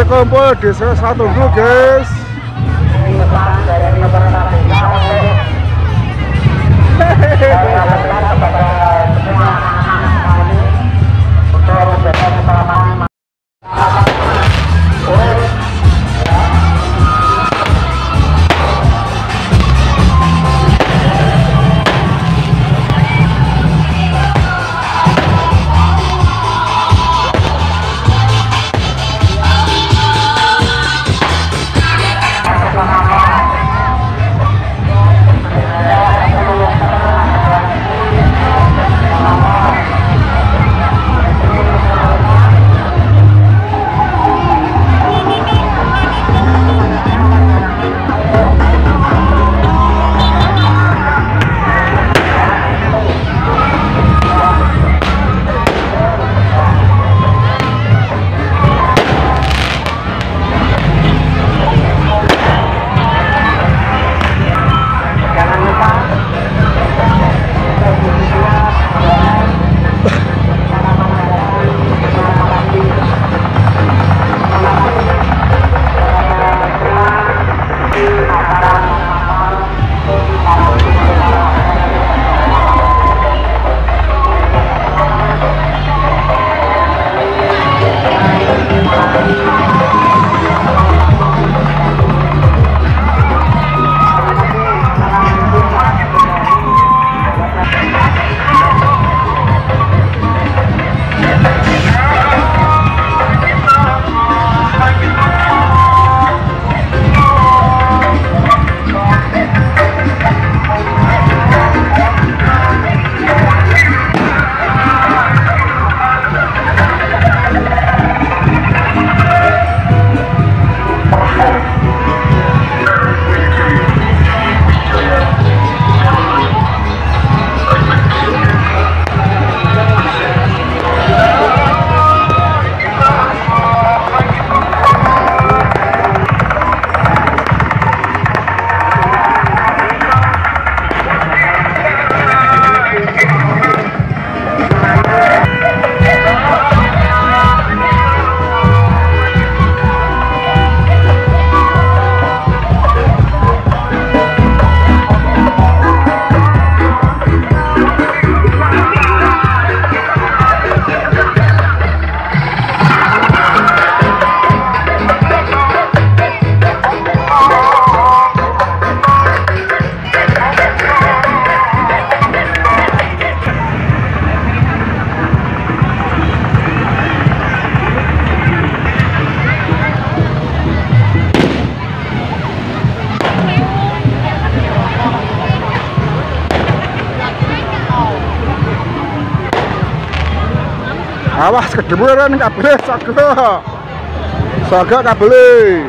berkumpul di satu guys awas kedemuran kabeh saga. Saga kabeh